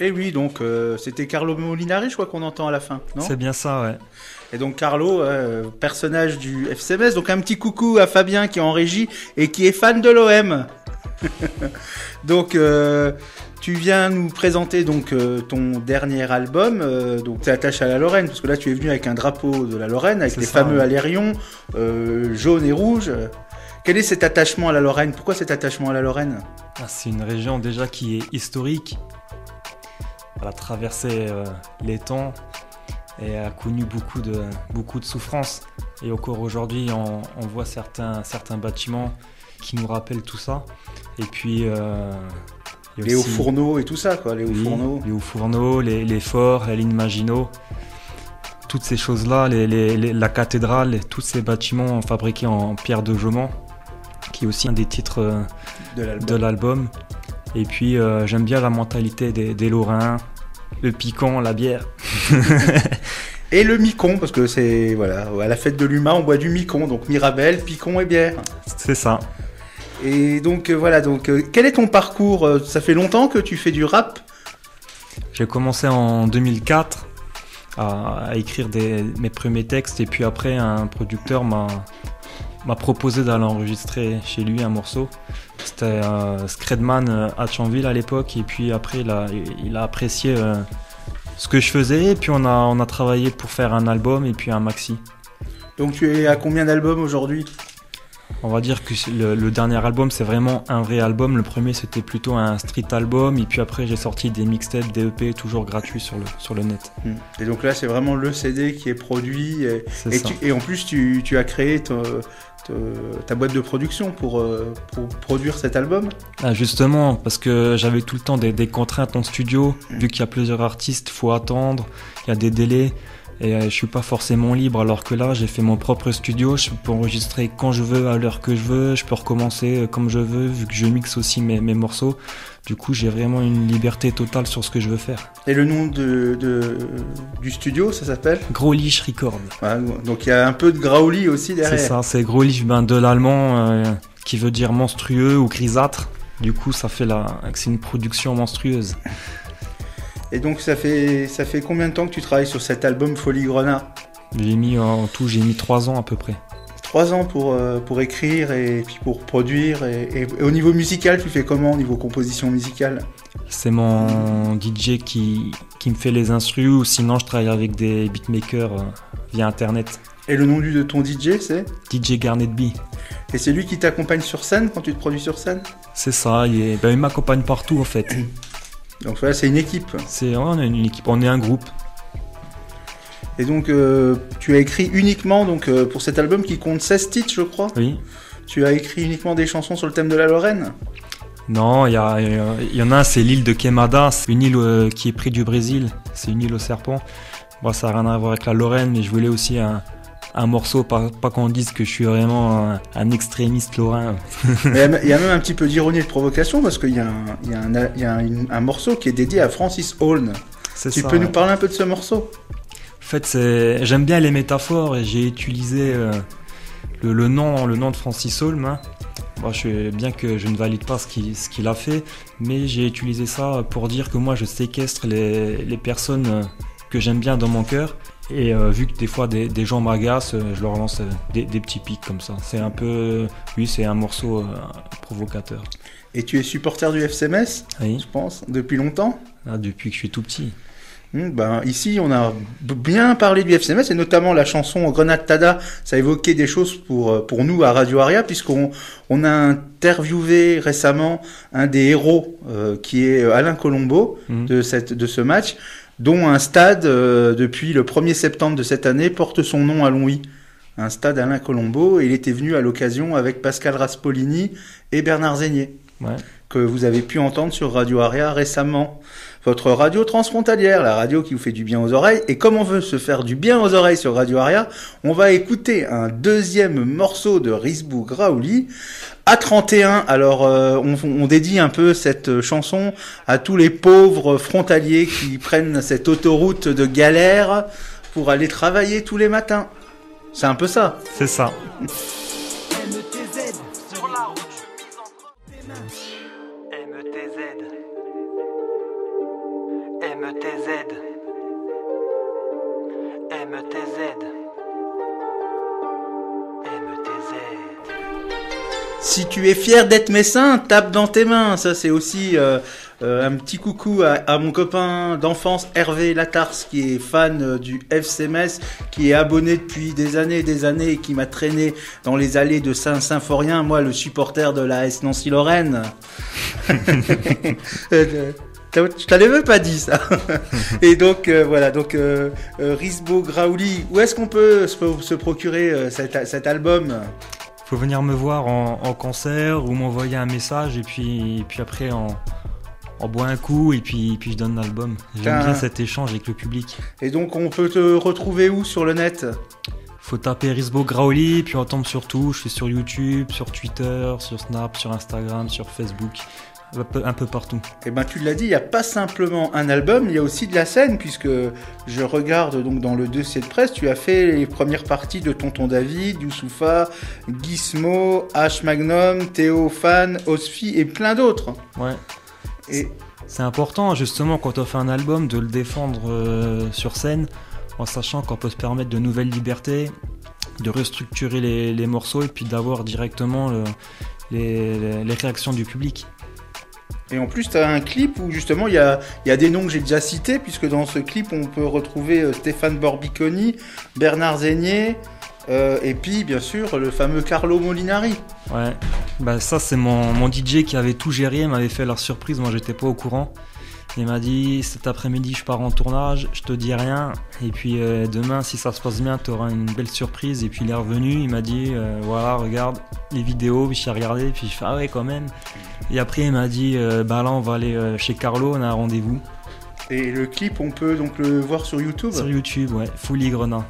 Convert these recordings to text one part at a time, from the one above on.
Et oui, donc euh, c'était Carlo Molinari, je crois qu'on entend à la fin, non? C'est bien ça, ouais. Et donc Carlo, euh, personnage du FCMS, donc un petit coucou à Fabien qui est en régie et qui est fan de l'OM. donc euh, tu viens nous présenter donc ton dernier album, donc tu attaché à la Lorraine, parce que là tu es venu avec un drapeau de la Lorraine, avec les ça, fameux ouais. alérions jaune et rouge. Quel est cet attachement à la Lorraine? Pourquoi cet attachement à la Lorraine? Ah, C'est une région déjà qui est historique. Elle a traversé euh, les temps et a connu beaucoup de, beaucoup de souffrances. Et encore aujourd'hui, on, on voit certains, certains bâtiments qui nous rappellent tout ça. Et puis, euh, Les hauts fourneaux et tout ça, quoi, les hauts oui, fourneaux. les hauts fourneaux, les, les forts, la ligne Maginot. Toutes ces choses-là, les- la cathédrale, tous ces bâtiments fabriqués en pierre de Jaumont, qui est aussi un des titres euh, de l'album. de l'album. Et puis euh, j'aime bien la mentalité des, des Lorrains, le piquant, la bière. Et le micon, parce que c'est voilà, à la fête de l'humain, on boit du micon, donc Mirabelle, picon et bière. C'est ça. Et donc euh, voilà, donc euh, quel est ton parcours Euh, Ça fait longtemps que tu fais du rap? J'ai commencé en 2004 à, à écrire des, mes premiers textes et puis après un producteur m'a m'a proposé d'aller enregistrer chez lui un morceau. C'était euh, Scredman euh, à Chanville à l'époque et puis après il a, apprécié euh, ce que je faisais et puis on a, on a travaillé pour faire un album et puis un maxi. Donc tu es à combien d'albums aujourd'hui? On va dire que le, le dernier album, c'est vraiment un vrai album. Le premier, c'était plutôt un street album. Et puis après, j'ai sorti des mixtapes, des EP, toujours gratuits sur le, sur le net. Hmm. Et donc là, c'est vraiment le CD qui est produit. Et, C'est et ça. tu- et en plus, tu, tu as créé ta, boîte de production pour, euh, pour produire cet album. Ah, justement, parce que j'avais tout le temps des, des contraintes en studio. Vu qu'il y a plusieurs artistes, faut attendre. Il y a des délais. Et euh, je suis pas forcément libre. Alors que là, j'ai fait mon propre studio. Je peux enregistrer quand je veux, à l'heure que je veux. Je peux recommencer euh, comme je veux, vu que je mixe aussi mes, mes morceaux. Du coup, j'ai vraiment une liberté totale sur ce que je veux faire. Et le nom de, de- du studio, ça s'appelle Gros Lich Record. Donc il y a un peu de Grauli aussi derrière. C'est ça, c'est gros livre ben, de l'allemand euh, qui veut dire monstrueux ou grisâtre. Du coup, ça fait la, que c'est une production monstrueuse. Et donc ça fait, ça fait combien de temps que tu travailles sur cet album Folie Grenat? J'ai mis en tout, j'ai mis trois ans à peu près. Trois ans pour, euh, pour écrire et puis pour produire. Et, et- et au niveau musical, tu fais comment au niveau composition musicale? C'est mon DJ qui, qui me fait les instrus ou sinon je travaille avec des beatmakers euh, via internet. Et le nom du, de ton DJ, c'est? DJ Garnet B. Et c'est lui qui t'accompagne sur scène quand tu te produis sur scène? C'est ça, il, est- ben, il m'accompagne partout en fait. Donc voilà, c'est une équipe. C'est, on est une équipe, on est un groupe. Et donc euh, tu as écrit uniquement donc, euh, pour cet album qui compte 16 titres, je crois. Oui. Tu as écrit uniquement des chansons sur le thème de la Lorraine Non, il y, a- y en a un, c'est l'île de Quemada, c'est une île euh, qui est près du Brésil, c'est une île au serpent. Moi, ça n'a rien à voir avec la Lorraine, mais je voulais aussi un, un morceau, pas, pas qu'on dise que je suis vraiment un, un extrémiste lorrain. Il y, a- il y a même un petit peu d'ironie et de provocation parce qu'il y a, un, il y a un- il y a un- un morceau qui est dédié à Francis Holm. Tu ça, peux nous parler un peu de ce morceau? En fait, j'aime bien les métaphores et j'ai utilisé euh, le, le nom, le nom de Francis Holm. hein. Moi, je, bien que je ne valide pas ce qu'il a fait, mais j'ai utilisé ça pour dire que moi, je séquestre les, les personnes euh, que j'aime bien dans mon cœur. Et euh, vu que des fois des, des gens m'agacent, euh, je leur lance euh, des, des petits pics comme ça. C'est un peu, oui, c'est un morceau euh, provocateur. Et tu es supporter du FCMS, Oui, je pense, depuis longtemps? Ah, depuis que je suis tout petit. Hmm, ben, ici, on a bien parlé du FCMS et notamment la chanson Grenade Tada. Ça évoquait des choses pour, pour nous à Radio Aria, puisqu'on on a interviewé récemment un des héros euh, qui est Alain Colombo Mhm. de, cette, de ce match, dont un stade, euh, depuis le 1er septembre de cette année, porte son nom à Longwy. Un stade Alain Colombo, et il était venu à l'occasion avec Pascal Raspolini et Bernard Zégnier Ouais. que vous avez pu entendre sur Radio Aria récemment. Votre radio transfrontalière, la radio qui vous fait du bien aux oreilles. Et comme on veut se faire du bien aux oreilles sur Radio Aria, on va écouter un deuxième morceau de Risbou Graouli. A31, alors euh, on, on dédie un peu cette chanson à tous les pauvres frontaliers qui prennent cette autoroute de galère pour aller travailler tous les matins. C'est un peu ça. C'est ça. Si tu es fier d'être messin, tape dans tes mains. Ça, c'est aussi euh, euh, un petit coucou à, à mon copain d'enfance Hervé Latars, qui est fan euh, du FC Metz, qui est abonné depuis des années et des années et qui m'a traîné dans les allées de Saint-Symphorien, moi, le supporter de la S Nancy-Lorraine. Je t'avais même pas dit ça. Et donc euh, voilà, donc euh, Risbo Graouli, où est-ce qu'on peut se, se procurer cet, cet album? Faut venir me voir en, en concert ou m'envoyer un message et puis, et puis après on, on boit un coup et puis, puis je donne l'album. J'aime bien cet échange avec le public. Et donc on peut te retrouver où sur le net? Faut taper Risbo Graoli, puis on tombe sur tout. Je suis sur YouTube, sur Twitter, sur Snap, sur Instagram, sur Facebook, un peu, partout. Eh ben tu l'as dit, il n'y a pas simplement un album, il y a aussi de la scène, puisque je regarde donc dans le dossier de presse, tu as fait les premières parties de Tonton David, Youssoufa, Gizmo, H Magnum, Théo Fan, Osfi et plein d'autres. Ouais. Et C'est important justement quand on fait un album de le défendre euh, sur scène en sachant qu'on peut se permettre de nouvelles libertés, de restructurer les, les morceaux et puis d'avoir directement le- les, les- les réactions du public. Et en plus, tu as un clip où justement il y a, y a des noms que j'ai déjà cités, puisque dans ce clip, on peut retrouver euh, Stéphane Borbiconi, Bernard Zégnier, euh, et puis bien sûr le fameux Carlo Molinari. Ouais, bah ça c'est mon, mon DJ qui avait tout géré, m'avait fait la surprise, moi j'étais pas au courant. Il m'a dit cet après-midi je pars en tournage, je te dis rien, et puis euh, demain si ça se passe bien tu auras une belle surprise. Et puis il est revenu, il m'a dit euh, voilà regarde les vidéos, puis j'ai regardé, puis je fais ah ouais quand même. Et après il m'a dit euh, bah là on va aller chez Carlo, on a un rendez-vous. Et le clip, on peut donc le voir sur YouTube? Sur YouTube, ouais, Folie Grenat.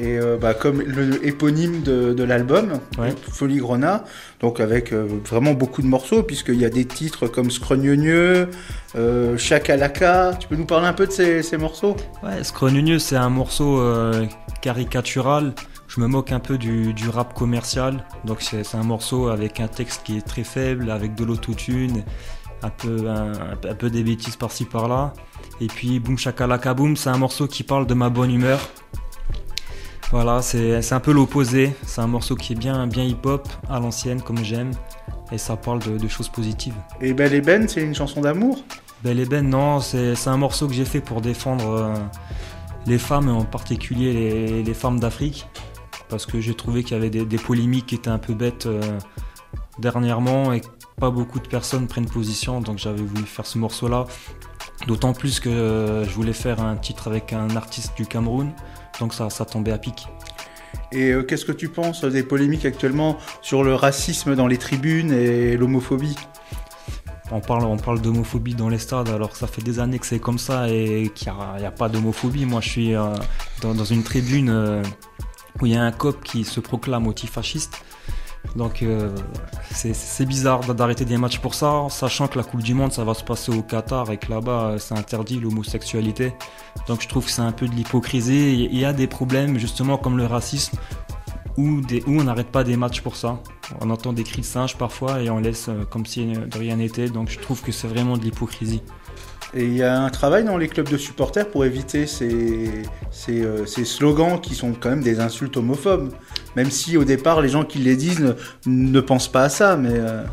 Et euh, bah, comme le éponyme de, de l'album, Ouais. Folie Grenat, donc avec euh, vraiment beaucoup de morceaux, puisqu'il y a des titres comme Scrogneux, euh, Chakalaka. Tu peux nous parler un peu de ces, ces morceaux? Ouais, Scrogneux, c'est un morceau euh, caricatural. Je me moque un peu du, du rap commercial. Donc c'est un morceau avec un texte qui est très faible, avec de l'autotune, un peu, un, un peu des bêtises par-ci par-là. Et puis Boom Shakalaka Boom, c'est un morceau qui parle de ma bonne humeur. Voilà, c'est un peu l'opposé. C'est un morceau qui est bien, bien hip-hop, à l'ancienne, comme j'aime. Et ça parle de, de choses positives. Et Belle et Ben, c'est une chanson d'amour? Belle et Ben, non, c'est un morceau que j'ai fait pour défendre euh, les femmes, et en particulier les, les femmes d'Afrique, parce que j'ai trouvé qu'il y avait des, des polémiques qui étaient un peu bêtes euh, dernièrement et que pas beaucoup de personnes prennent position, donc j'avais voulu faire ce morceau-là. D'autant plus que euh, je voulais faire un titre avec un artiste du Cameroun, donc ça, ça tombait à pic. Et euh, qu'est-ce que tu penses des polémiques actuellement sur le racisme dans les tribunes et l'homophobie? On parle, on parle d'homophobie dans les stades alors que ça fait des années que c'est comme ça et qu'il n'y a, pas d'homophobie. Moi je suis euh, dans, dans une tribune euh, où il y a un cop qui se proclame antifasciste. Donc euh, c'est- bizarre d'arrêter des matchs pour ça, sachant que la Coupe du Monde ça va se passer au Qatar et que là-bas euh, c'est interdit l'homosexualité. Donc je trouve que c'est un peu de l'hypocrisie. Il y a des problèmes justement comme le racisme où, on n'arrête pas des matchs pour ça. On entend des cris de singe parfois et on laisse euh, comme si de rien n'était. Donc je trouve que c'est vraiment de l'hypocrisie. Et il y a un travail dans les clubs de supporters pour éviter ces slogans qui sont quand même des insultes homophobes. Même si au départ les gens qui les disent ne, ne pensent pas à ça, mais euh,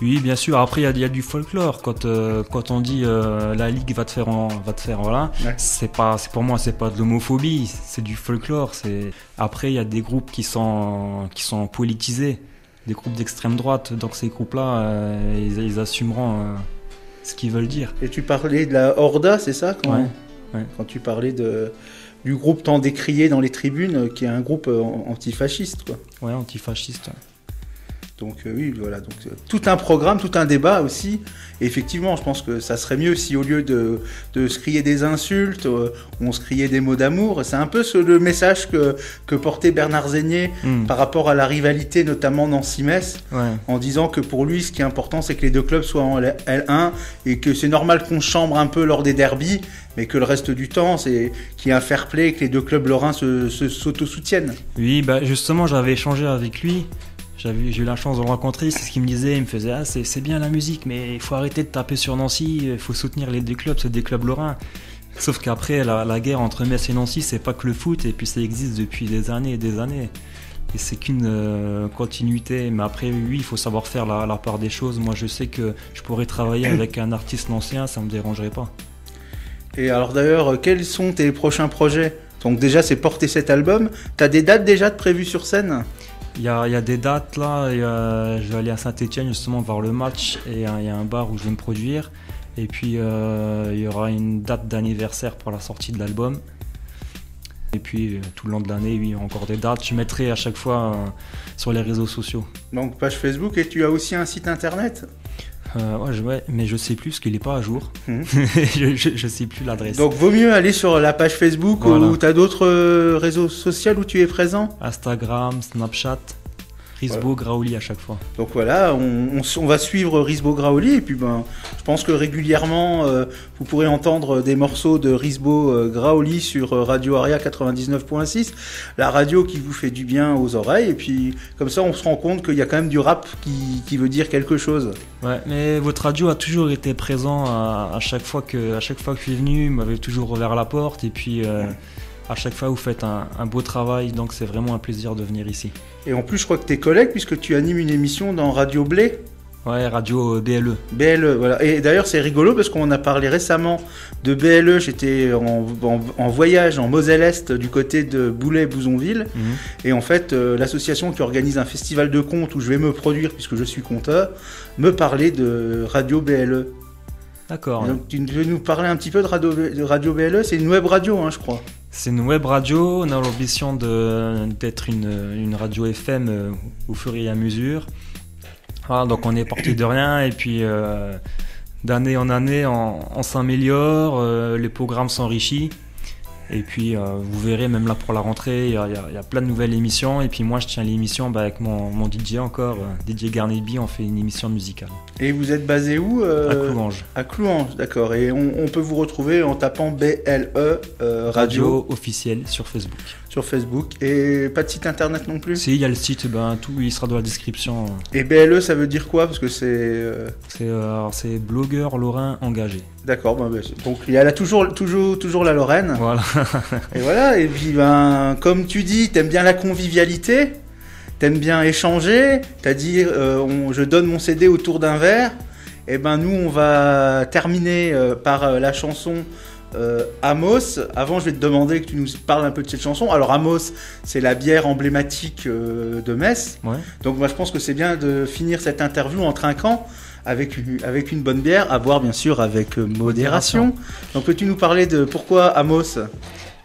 Oui, bien sûr. Après, il y a- il y, a du folklore. Quand, euh, quand on dit euh, la ligue va te faire, en, va te faire, voilà, Ouais. c'est pas, c'est pour moi, c'est pas de l'homophobie, c'est du folklore. C'est après, il y a des groupes qui sont, qui sont politisés, des groupes d'extrême droite. Donc ces groupes-là, euh, ils, ils assumeront ce qu'ils veulent dire. Et tu parlais de la Horda, c'est ça quand, Ouais, ouais. quand tu parlais de, du groupe tant décrié dans les tribunes, euh, qui est un groupe euh, antifasciste. Quoi. Ouais, antifasciste. Donc euh, oui, voilà, donc euh, tout un programme, tout un débat aussi. Et effectivement, je pense que ça serait mieux si au lieu de, de se crier des insultes, euh, on se criait des mots d'amour. C'est un peu ce, le message que, que portait Bernard Zégnier Hmm, par rapport à la rivalité, notamment Nancy-Metz, ouais. en disant que pour lui, ce qui est important, c'est que les deux clubs soient en L1 et que c'est normal qu'on chambre un peu lors des derbies, mais que le reste du temps, c'est qu'il y ait un fair play, que les deux clubs lorrains se, se, s'auto-soutiennent. Oui, bah justement, j'avais échangé avec lui. J'ai eu la chance de le rencontrer, c'est ce qu'il me disait. Il me faisait, ah, c'est, bien la musique, mais il faut arrêter de taper sur Nancy, il faut soutenir les deux clubs, c'est des clubs lorrains. Sauf qu'après, la, la guerre entre Metz et Nancy, c'est pas que le foot, et puis ça existe depuis des années et des années. Et c'est qu'une euh, continuité. Mais après, oui, il faut savoir faire la, la part des choses. Moi, je sais que je pourrais travailler avec un artiste ancien, ça me dérangerait pas. Et alors d'ailleurs, quels sont tes prochains projets? Donc déjà, c'est porter cet album. T'as des dates déjà de prévues sur scène? Il y a, des dates là, a- je vais aller à Saint-Etienne justement voir le match et euh, il y a un bar où je vais me produire. Et puis euh, il y aura une date d'anniversaire pour la sortie de l'album. Et puis euh, tout le long de l'année, oui, encore des dates. Je mettrai à chaque fois euh, sur les réseaux sociaux. Donc page Facebook et tu as aussi un site internet? Euh, ouais, je- ouais, mais je sais plus parce qu'il n'est pas à jour. Mhm. je, je, je sais plus l'adresse. Donc vaut mieux aller sur la page Facebook Voilà. ou t'as d'autres euh, réseaux sociaux où tu es présent? Instagram, Snapchat, Risbo, Graouli à chaque fois. Donc voilà, on, on s- on va suivre Risbo Graoli et puis ben, je pense que régulièrement euh, vous pourrez entendre des morceaux de Risbo euh, Graoli sur euh, Radio Aria 99.6, la radio qui vous fait du bien aux oreilles et puis comme ça on se rend compte qu'il y a quand même du rap qui, qui veut dire quelque chose. Ouais, mais votre radio a toujours été présent à, à chaque fois que à chaque fois que je suis venu, m'avez toujours ouvert la porte et puis euh, à chaque fois vous faites un, un beau travail, donc c'est vraiment un plaisir de venir ici. Et en plus je crois que t'es collègue puisque tu animes une émission dans Radio Blé. Ouais, radio BLE. BLE, voilà. Et d'ailleurs, c'est rigolo parce qu'on a parlé récemment de BLE. J'étais en, en- en voyage en Moselle-Est du côté de Boulay-Bouzonville. Mhm. Et en fait, euh, l'association qui organise un festival de contes où je vais me produire puisque je suis conteur, me parlait de Radio BLE. D'accord. Donc, tu veux nous parler un petit peu de Radio, de radio BLE C'est une web radio, hein, je crois. C'est une web radio, on a l'ambition d'être une, radio FM euh, au fur et à mesure. Voilà, donc on est parti de rien et puis euh, d'année en année on, on s'améliore, euh, les programmes s'enrichissent. Et puis euh, vous verrez même là pour la rentrée, il y, a- y y plein de nouvelles émissions. Et puis moi je tiens l'émission bah, avec mon, mon DJ encore, euh, DJ on fait une émission musicale. Et vous êtes basé où euh, À Clouange. À Clouange, d'accord. Et on, on peut vous retrouver en tapant BLE euh, radio, Radio officielle sur Facebook. Sur Facebook. Et pas de site internet non plus Si, il y a le site, ben, tout il sera dans la description. Et BLE, ça veut dire quoi? Parce que c'est. euh, C'est euh, alors, c'est blogueur lorrain engagé. D'accord, ben, ben, donc il y a là toujours, toujours, toujours la Lorraine. Voilà. Et voilà, et puis ben, comme tu dis, t'aimes bien la convivialité, t'aimes bien échanger, t'as dit euh, on- je donne mon CD autour d'un verre. Et ben nous, on va terminer euh, par euh, la chanson euh, Amos. Avant, je vais te demander que tu nous parles un peu de cette chanson. Alors Amos, c'est la bière emblématique euh, de Metz. Ouais. Donc moi je pense que c'est bien de finir cette interview en trinquant avec une, avec une bonne bière, à boire bien sûr avec euh, modération. Donc peux-tu nous parler de pourquoi Amos?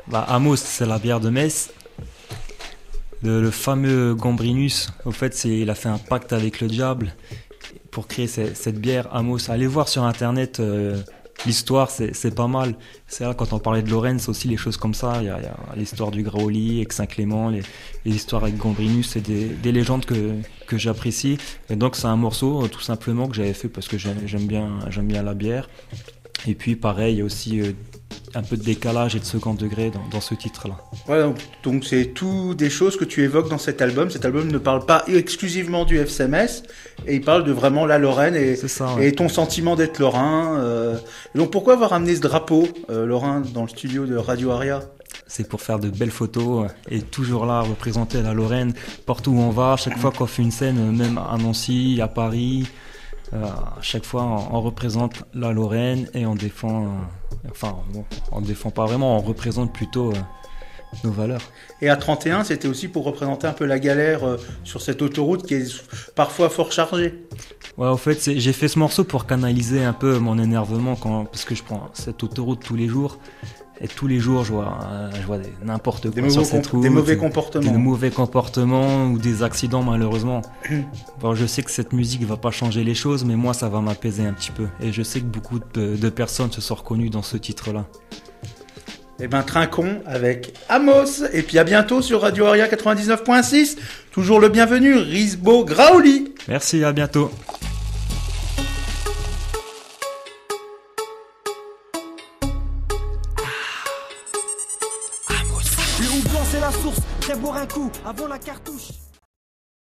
Bah, Amos, c'est la bière de Metz. Le, le fameux Gambrinus, au fait, c'est, il a fait un pacte avec le diable pour créer ce- cette bière Amos. Allez voir sur internet l'histoire, c'est, pas mal. C'est là, quand on parlait de c'est aussi les choses comme ça. Il y a, l'histoire du Graoli, avec Saint-Clément, les, les histoires avec Gambrinus, c'est des, des légendes que, que j'apprécie. Et donc, c'est un morceau, euh, tout simplement, que j'avais fait parce que j'aime, bien, bien la bière. Et puis, pareil, il y a aussi euh, un peu de décalage et de second degré dans, dans ce titre-là. Voilà, donc- c'est tout des choses que tu évoques dans cet album. Cet album ne parle pas exclusivement du FCMS et il parle de vraiment la Lorraine et, C'est ça, ouais. et ton sentiment d'être Lorrain. euh. Et donc pourquoi avoir amené ce drapeau euh, Lorrain dans le studio de Radio Aria? C'est pour faire de belles photos euh, et toujours là représenter la Lorraine partout où on va. À chaque fois qu'on fait une scène, euh, même à Nancy, à Paris, euh, à chaque fois on, on représente la Lorraine et on défend. euh, enfin, bon, on défend pas vraiment, on représente plutôt euh, nos valeurs. Et à 31, c'était aussi pour représenter un peu la galère euh, sur cette autoroute qui est parfois fort chargée. Ouais, au fait, j'ai fait ce morceau pour canaliser un peu mon énervement quand, parce que je prends cette autoroute tous les jours. Et tous les jours, je vois, euh, je vois des- n'importe Des, quoi sur mauvais cette comp- route. des mauvais des comportements. mauvais comportements ou des accidents malheureusement. Bon, je sais que cette musique va pas changer les choses, mais moi ça va m'apaiser un petit peu. Et je sais que beaucoup de, de personnes se sont reconnues dans ce titre-là. Eh ben, trinquons avec Amos. Et puis à bientôt sur Radio Aria 99.6. Toujours le bienvenu, Risbo Graoli. Merci, à bientôt. Avant la cartouche.